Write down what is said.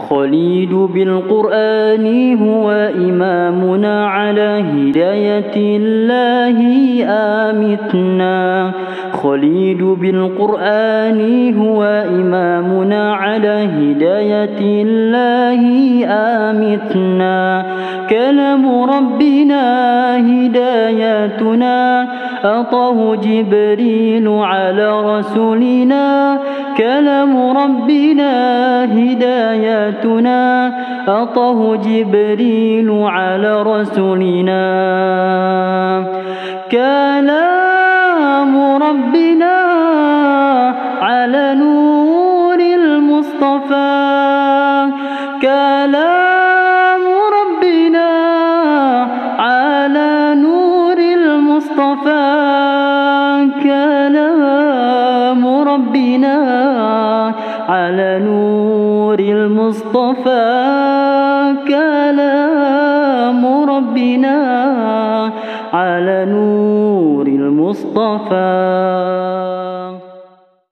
خليد بالقرآن هو إمامنا على هداية الله آمتنا. خليد بالقرآن هو إمامنا على هداية الله آمتنا. كلام ربنا هدايتنا. أطاه جبريل على رسولنا. كلام ربنا هدايتنا. أطاه جبريل على رسولنا كلام ربنا على نور المصطفى كلام ربنا على نور المصطفى كلام ربنا على نور المصطفى كلام ربنا على نور المصطفى.